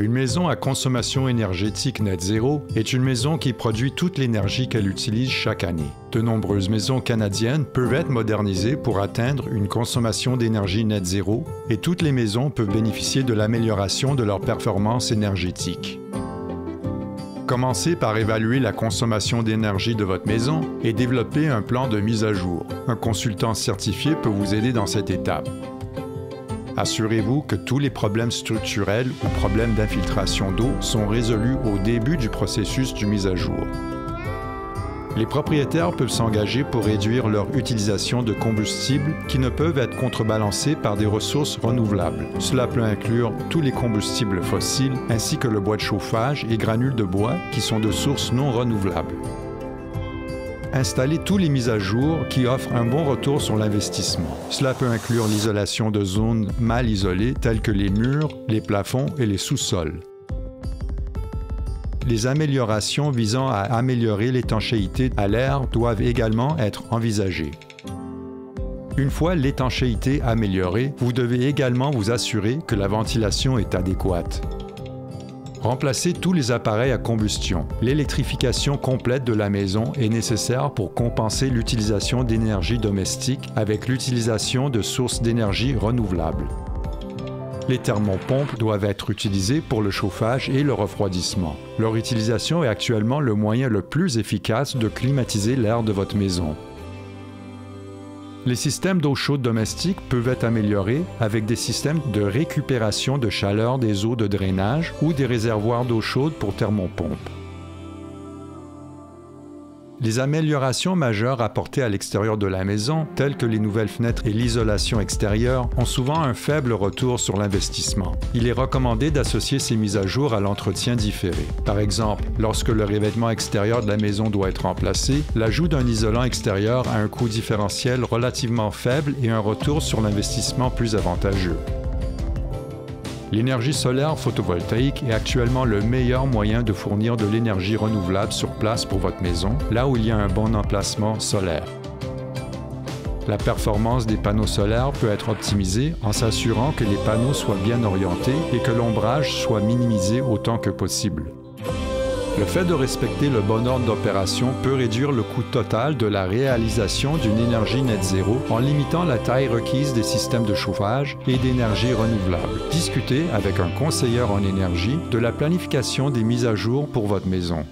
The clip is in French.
Une maison à consommation énergétique net zéro est une maison qui produit toute l'énergie qu'elle utilise chaque année. De nombreuses maisons canadiennes peuvent être modernisées pour atteindre une consommation d'énergie net zéro et toutes les maisons peuvent bénéficier de l'amélioration de leur performance énergétique. Commencez par évaluer la consommation d'énergie de votre maison et développer un plan de mise à jour. Un consultant certifié peut vous aider dans cette étape. Assurez-vous que tous les problèmes structurels ou problèmes d'infiltration d'eau sont résolus au début du processus de mise à jour. Les propriétaires peuvent s'engager pour réduire leur utilisation de combustibles qui ne peuvent être contrebalancés par des ressources renouvelables. Cela peut inclure tous les combustibles fossiles ainsi que le bois de chauffage et granules de bois qui sont de sources non renouvelables. Installer tous les mises à jour qui offrent un bon retour sur l'investissement. Cela peut inclure l'isolation de zones mal isolées telles que les murs, les plafonds et les sous-sols. Les améliorations visant à améliorer l'étanchéité à l'air doivent également être envisagées. Une fois l'étanchéité améliorée, vous devez également vous assurer que la ventilation est adéquate. Remplacez tous les appareils à combustion. L'électrification complète de la maison est nécessaire pour compenser l'utilisation d'énergie domestique avec l'utilisation de sources d'énergie renouvelables. Les thermopompes doivent être utilisés pour le chauffage et le refroidissement. Leur utilisation est actuellement le moyen le plus efficace de climatiser l'air de votre maison. Les systèmes d'eau chaude domestique peuvent être améliorés avec des systèmes de récupération de chaleur des eaux de drainage ou des réservoirs d'eau chaude pour thermopompes. Les améliorations majeures apportées à l'extérieur de la maison, telles que les nouvelles fenêtres et l'isolation extérieure, ont souvent un faible retour sur l'investissement. Il est recommandé d'associer ces mises à jour à l'entretien différé. Par exemple, lorsque le revêtement extérieur de la maison doit être remplacé, l'ajout d'un isolant extérieur a un coût différentiel relativement faible et un retour sur l'investissement plus avantageux. L'énergie solaire photovoltaïque est actuellement le meilleur moyen de fournir de l'énergie renouvelable sur place pour votre maison, là où il y a un bon emplacement solaire. La performance des panneaux solaires peut être optimisée en s'assurant que les panneaux soient bien orientés et que l'ombrage soit minimisé autant que possible. Le fait de respecter le bon ordre d'opération peut réduire le coût total de la réalisation d'une énergie net zéro en limitant la taille requise des systèmes de chauffage et d'énergie renouvelable. Discutez avec un conseiller en énergie de la planification des mises à jour pour votre maison.